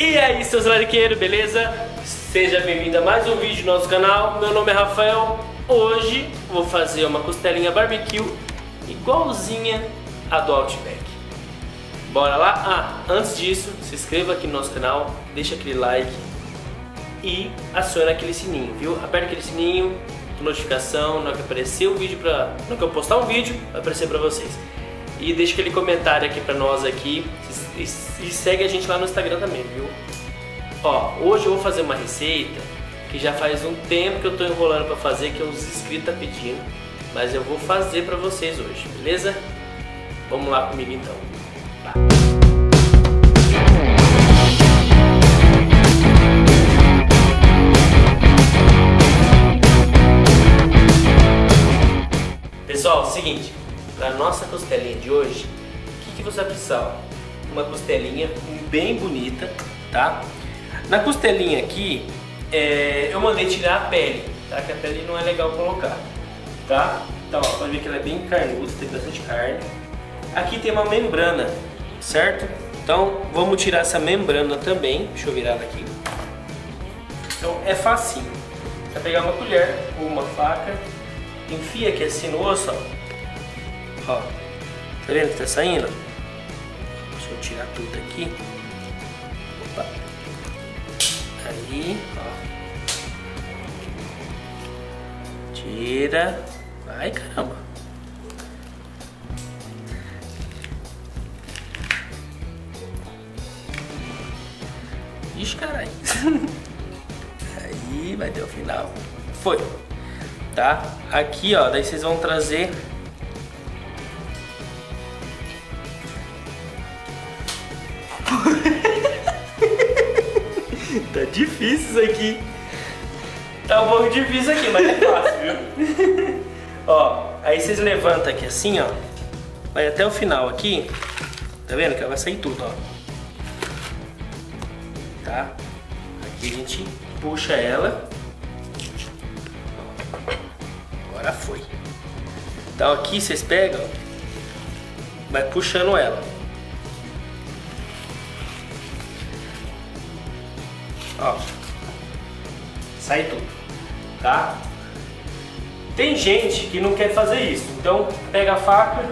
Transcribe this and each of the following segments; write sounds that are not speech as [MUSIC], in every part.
E aí, seus lariqueiros, beleza? Seja bem-vindo a mais um vídeo do nosso canal. Meu nome é Rafael. Hoje vou fazer uma costelinha barbecue igualzinha a do Outback. Bora lá? Ah, antes disso, se inscreva aqui no nosso canal, deixa aquele like e aciona aquele sininho, viu? Aperta aquele sininho, notificação, na hora que aparecer o vídeo pra. Na hora que eu postar um vídeo, vai aparecer pra vocês. E deixa aquele comentário aqui pra nós aqui e, e segue a gente lá no Instagram também, viu? Ó, hoje eu vou fazer uma receita que já faz um tempo que eu tô enrolando pra fazer, que os inscritos tá pedindo, mas eu vou fazer pra vocês hoje, beleza? Vamos lá comigo então. Nossa costelinha de hoje, o que, que você vai precisar? Uma costelinha bem bonita, tá? Na costelinha aqui, é, eu mandei tirar a pele, tá? Que a pele não é legal colocar, tá? Então, ó, pode ver que ela é bem carnuda, tem bastante carne. Aqui tem uma membrana, certo? Então, vamos tirar essa membrana também. Deixa eu virar ela aqui. Então, é facinho. Você vai pegar uma colher ou uma faca, enfia aqui assim no osso, ó. Ó, tá vendo que tá saindo? Deixa eu tirar tudo aqui. Opa. Aí, ó. Tira. Ai, caramba. Ixi, caralho. [LAUGHS] Aí vai ter o final. Foi. Tá? Aqui, ó, daí vocês vão trazer difícil isso aqui. Tá um pouco difícil aqui, mas é fácil, viu? [LAUGHS] ó, aí vocês levantam aqui assim, ó. Vai até o final aqui. Tá vendo que ela vai sair tudo, ó. Tá? Aqui a gente puxa ela. Agora foi. Então aqui vocês pegam, vai puxando ela. Ó. Sai tudo, tá? Tem gente que não quer fazer isso, então pega a faca,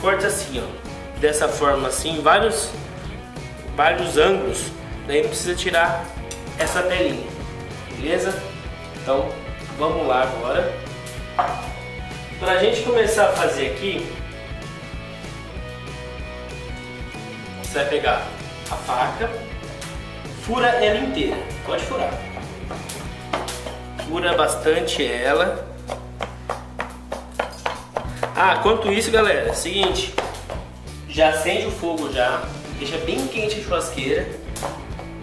corta assim, ó, dessa forma assim, vários, vários ângulos, daí não precisa tirar essa pelinha, beleza? Então vamos lá agora. Pra gente começar a fazer aqui, você vai pegar a faca, fura ela inteira, pode furar. Fura bastante ela. Ah, quanto isso, galera, seguinte, já acende o fogo já, deixa bem quente a churrasqueira,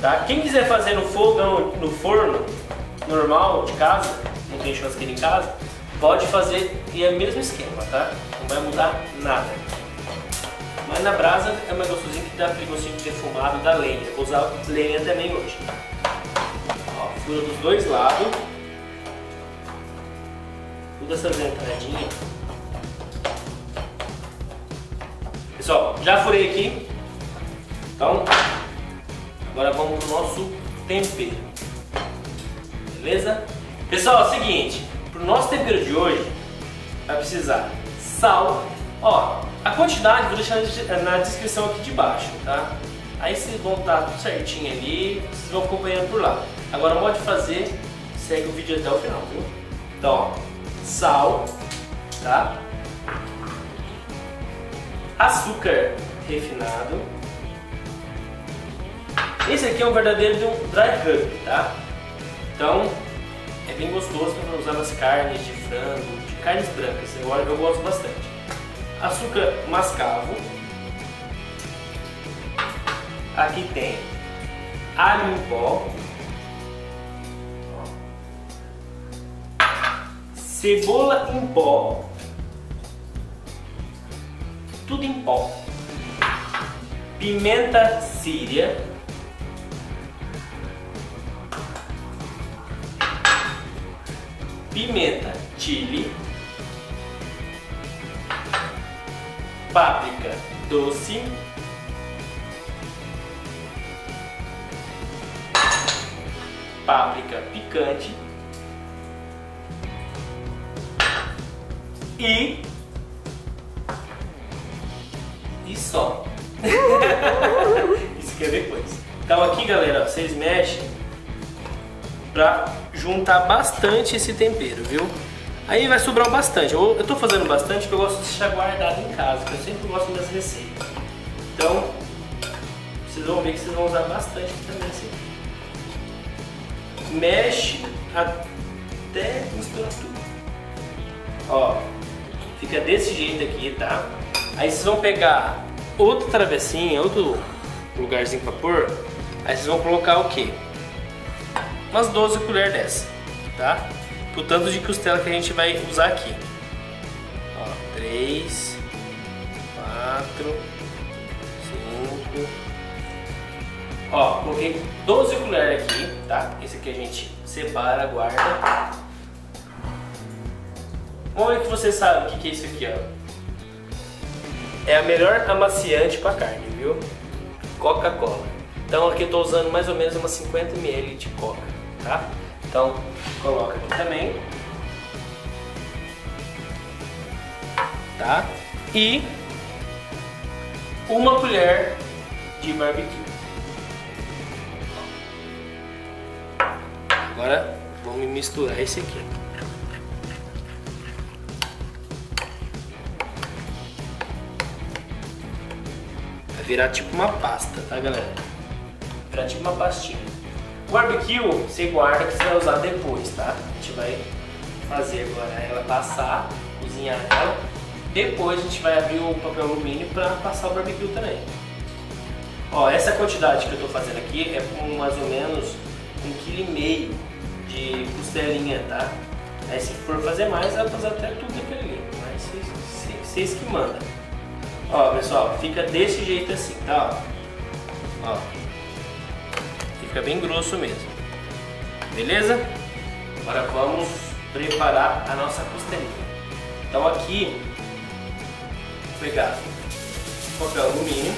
tá? Quem quiser fazer no fogão, no forno normal de casa, não tem churrasqueira em casa, pode fazer e é o mesmo esquema, tá? Não vai mudar nada. Mas na brasa é mais gostosinho que dá aquele gostinho de defumado da lenha. Vou usar lenha também hoje. Ó, fura dos dois lados. Tudo essas entradinhas. Pessoal, já furei aqui. Então, agora vamos pro nosso tempero. Beleza? Pessoal, é o seguinte. Pro nosso tempero de hoje, vai precisar sal. Ó, a quantidade vou deixar na descrição aqui de baixo, tá? Aí vocês vão estar tudo certinho ali, vocês vão acompanhando por lá. Agora pode fazer, segue o vídeo até o final, viu? Então, ó, sal, tá? Açúcar refinado. Esse aqui é um verdadeiro de um dry rub, tá? Então, é bem gostoso para usar nas carnes de frango, de carnes brancas, eu, eu gosto bastante açúcar mascavo. Aqui tem alho em pó. Cebola em pó. Tudo em pó. Pimenta síria. Pimenta chili. Páprica doce, páprica picante e e só. [LAUGHS] Isso que é depois. Então aqui, galera, vocês mexem pra juntar bastante esse tempero, viu? Aí vai sobrar bastante. Eu, eu tô fazendo bastante porque eu gosto de deixar guardado em casa, que eu sempre gosto das receitas. Então, vocês vão ver que vocês vão usar bastante também aqui. Mexe até misturar tudo. Ó, fica desse jeito aqui, tá? Aí vocês vão pegar outra travessinha, outro lugarzinho pra pôr. Aí vocês vão colocar o quê? Umas 12 colheres dessa, tá? Pro tanto de costela que a gente vai usar aqui. Ó, 3, 4, 5. Ó, coloquei 12 colheres aqui, tá? Esse aqui a gente separa, guarda. Vamos ver que você sabe o que, que é isso aqui, ó. É a melhor amaciante para carne, viu? Coca-Cola. Então aqui eu estou usando mais ou menos umas 50 ml de coca, tá? Então coloca aqui também. Tá? E uma colher de barbecue. Agora vamos misturar esse aqui. Vai virar tipo uma pasta, tá galera? Virar tipo uma pastinha. Barbecue você guarda que você vai usar depois, tá? A gente vai fazer agora ela passar, cozinhar ela. Depois a gente vai abrir o papel alumínio para passar o barbecue também. Ó, essa quantidade que eu tô fazendo aqui é com mais ou menos um quilo e meio de costelinha, tá? Aí se for fazer mais, pra fazer até tudo aquilo ali. Mas vocês que mandam. Ó, pessoal, fica desse jeito assim, tá? Ó. Fica bem grosso mesmo. Beleza? Agora vamos preparar a nossa costelinha. Então aqui, vou pegar papel alumínio,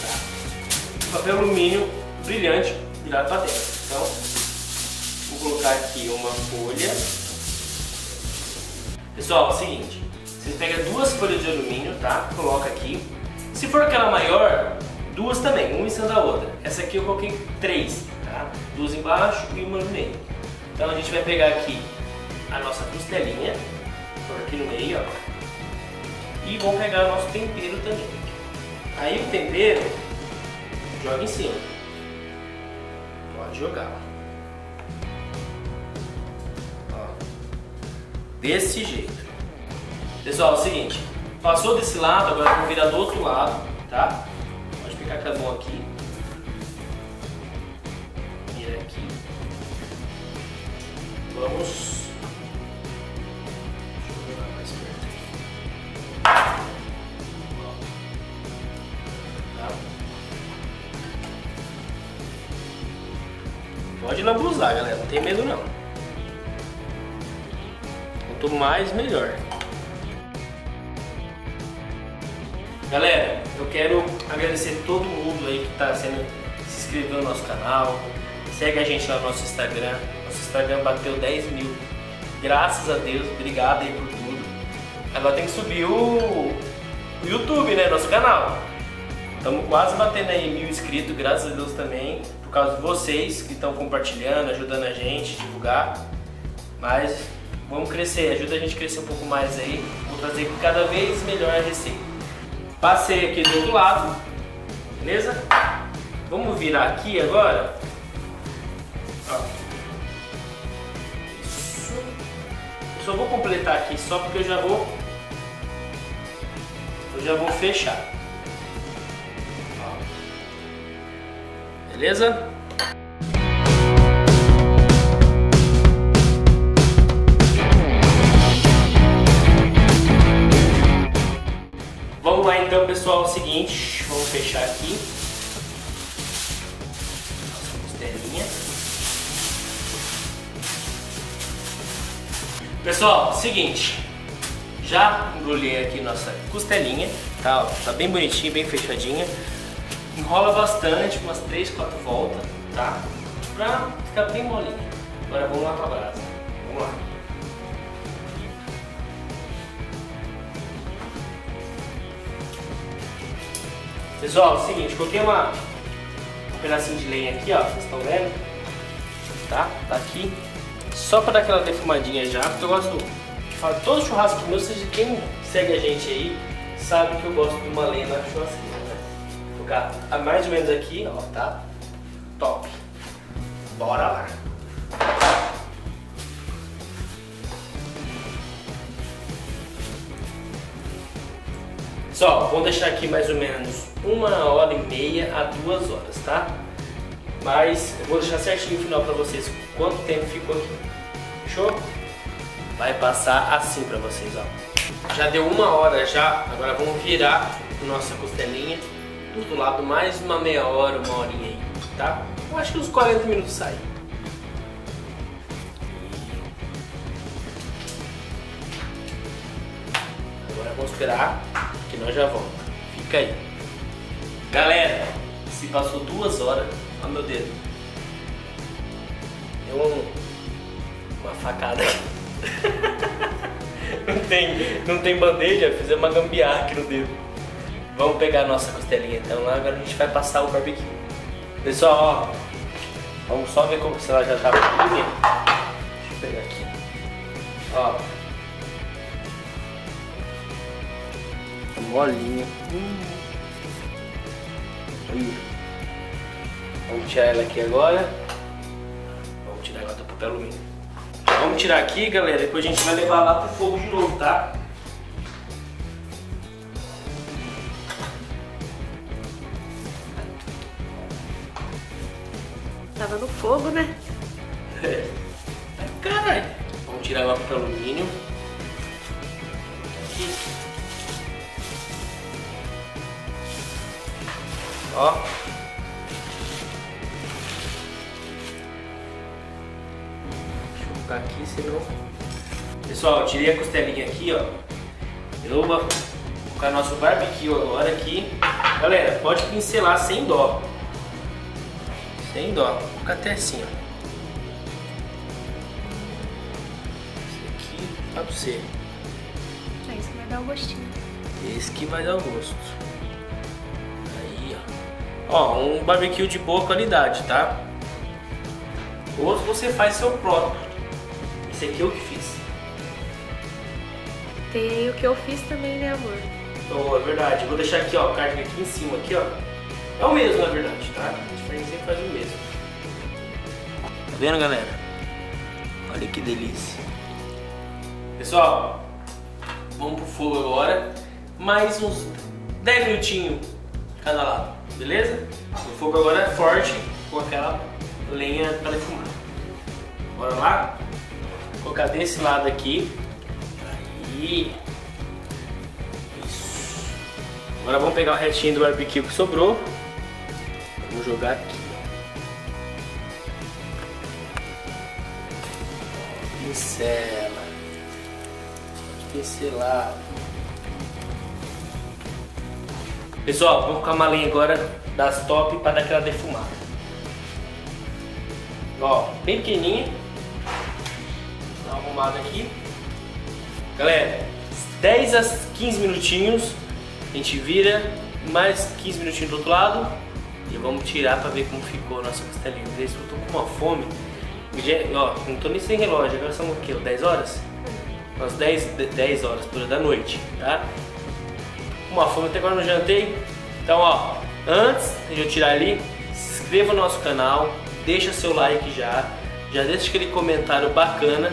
tá? papel alumínio brilhante virado para dentro. Então, vou colocar aqui uma folha. Pessoal, é o seguinte, você pega duas folhas de alumínio, tá? Coloca aqui. Se for aquela maior, duas também, uma em cima da outra. Essa aqui eu coloquei três, tá? Duas embaixo e uma no meio. Então a gente vai pegar aqui a nossa costelinha, por aqui no meio, ó. E vamos pegar o nosso tempero também. Aí o tempero, joga em cima. Pode jogar. Desse jeito. Pessoal, é o seguinte, passou desse lado, agora vou virar do outro lado, tá? Vamos... Pode lambuzar, galera, não tem medo não. Quanto mais, melhor. Galera, eu quero agradecer todo mundo aí que está se inscreveu no nosso canal. Segue a gente lá no nosso Instagram. Instagram bateu 10 mil. Graças a Deus, obrigado aí por tudo. Agora tem que subir o, o YouTube, né? Nosso canal. Estamos quase batendo aí mil inscritos, graças a Deus também. Por causa de vocês que estão compartilhando, ajudando a gente, divulgar. Mas vamos crescer, ajuda a gente a crescer um pouco mais aí. Vou trazer cada vez melhor a receita. Passei aqui do outro lado, beleza? Vamos virar aqui agora. Ó. só vou completar aqui só porque eu já vou eu já vou fechar. Beleza? Vamos lá então, pessoal, é o seguinte, vamos fechar aqui. Pessoal, seguinte, já embrulhei aqui nossa costelinha, tá? Tá bem bonitinha, bem fechadinha. Enrola bastante, umas 3, 4 voltas, tá? pra ficar bem molinha. Agora vamos lá pra brasa. Vamos lá. Pessoal, o seguinte, coloquei uma, um pedacinho de lenha aqui, ó, vocês estão vendo? Tá? Tá aqui. Só pra dar aquela defumadinha já, porque eu gosto de fazer todo churrasco meu, seja quem segue a gente aí, sabe que eu gosto de uma lenha na churrasqueira, né? Vou colocar mais ou menos aqui, ó, tá? Top. Bora lá. Só, vamos deixar aqui mais ou menos uma hora e meia a duas horas, tá? Mas eu vou deixar certinho no final pra vocês quanto tempo ficou aqui. Fechou? Vai passar assim pra vocês, ó. Já deu uma hora já, agora vamos virar nossa costelinha do lado mais uma meia hora, uma horinha aí, tá? Eu acho que uns 40 minutos sai. Agora vamos esperar que nós já volta. Fica aí. Galera, se passou duas horas, olha meu dedo. Deu um, uma facada aqui. [LAUGHS] não, tem, não tem bandeja, fizemos uma gambiarra aqui no dedo. Vamos pegar a nossa costelinha então lá, agora a gente vai passar o barbecue. Pessoal, ó, vamos só ver como se ela já tá molinha. Deixa eu pegar aqui. Ó. Molinha. Hum. Aí. Vamos tirar ela aqui agora. Vamos tirar agora do papel alumínio. Vamos tirar aqui, galera. Depois a gente vai levar lá pro fogo de novo, tá? Tava no fogo, né? É. [LAUGHS] Caralho. Vamos tirar lá pro alumínio. Aqui. Ó. Colocar aqui, senão... Pessoal, eu tirei a costelinha aqui, ó. Eu vou colocar nosso barbecue agora aqui. Galera, pode pincelar sem dó. Sem dó. Colocar até assim, ó. Esse aqui pra você. É isso que vai dar o gostinho. Esse que vai dar o gosto. Aí, ó. Ó, um barbecue de boa qualidade, tá? Ou você faz seu próprio. Esse aqui eu que fiz. Tem o que eu fiz também, né, amor? Oh, é verdade. Vou deixar aqui, ó, o card aqui em cima, aqui, ó. É o mesmo, na verdade, tá? A gente sempre faz o mesmo. Tá vendo, galera? Olha que delícia. Pessoal, vamos pro fogo agora. Mais uns 10 minutinhos cada lado, beleza? O fogo agora é forte, com aquela lenha para defumar. Bora lá? Colocar desse lado aqui. Aí. Isso. Agora vamos pegar o restinho do barbecue que sobrou. Vamos jogar aqui. Pincela. Pincelar. Pessoal, vamos com a malinha agora das top para dar aquela defumada. Ó, bem pequenininha. Aqui. Galera, 10 a 15 minutinhos. A gente vira mais 15 minutinhos do outro lado. E vamos tirar para ver como ficou a nossa costelinha. Eu tô com uma fome. Já- Ó, não tô nem sem relógio. Agora são o quê? 10 horas? Umas 10, 10 horas por da noite, tá? uma fome até agora não jantei. Então, ó, antes de eu tirar ali, se inscreva no nosso canal, deixa seu like já, já deixa aquele comentário bacana.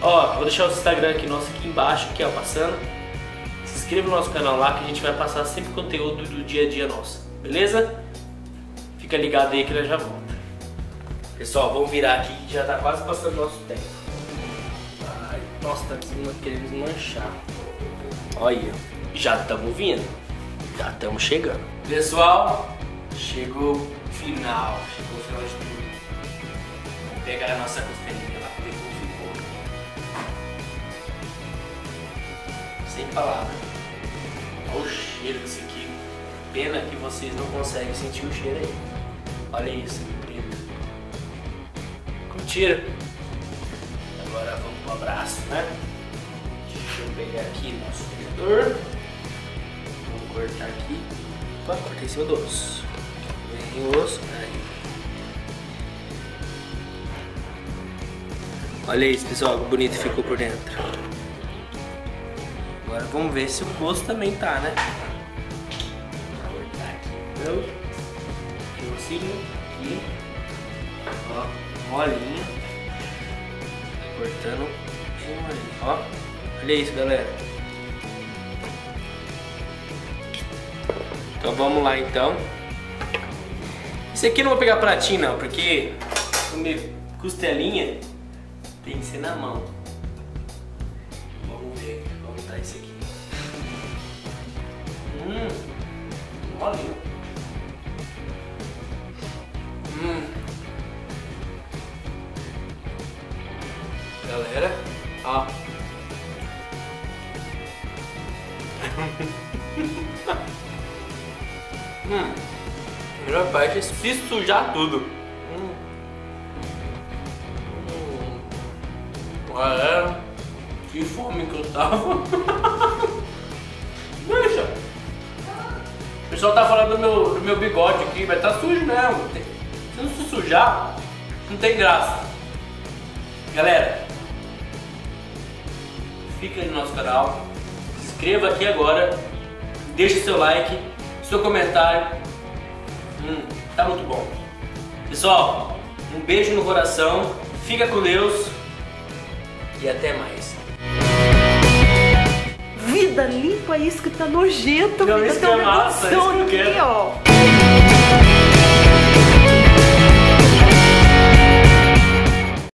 Ó, vou deixar o Instagram aqui nosso aqui embaixo, aqui ó, passando. Se inscreva no nosso canal lá que a gente vai passar sempre conteúdo do dia a dia nosso, beleza? Fica ligado aí que nós já volta. Pessoal, vamos virar aqui que já tá quase passando nosso tempo. Ai, nossa, tá querendo desmanchar. Olha, já estamos vindo. Já estamos chegando. Pessoal, chegou o final. Chegou o final de tudo. Vamos pegar a nossa costelinha Sem palavras. Olha o cheiro disso aqui. Pena que vocês não conseguem sentir o cheiro aí. Olha isso, que bonito. tira. Agora vamos pro abraço, né? Deixa eu pegar aqui nosso cortador. Vamos cortar aqui. Opa, cortei em cima do osso. Vem o osso. Aí. Olha isso, pessoal, que bonito ficou por dentro. Agora vamos ver se o gosto também tá, né? Vou cortar aqui. Então, aqui. Ó, molinho. Cortando ali, ó. Olha isso, galera. Então vamos lá então. Esse aqui eu não vou pegar pratinho não, porque comer costelinha tem que ser na mão. Galera, ó. [LAUGHS] hum. A melhor parte é se sujar tudo. Hum. Hum. Galera, que fome que eu tava. [LAUGHS] Deixa. O pessoal tá falando do meu, do meu bigode aqui, mas tá sujo mesmo. Se não se sujar, não tem graça. Galera, fica aí no nosso canal, se inscreva aqui agora, deixe seu like, seu comentário. Hum, tá muito bom. Pessoal, um beijo no coração, fica com Deus e até mais. Vida limpa isso que tá nojento. Não, isso que é massa, isso que eu aqui, quero. ó.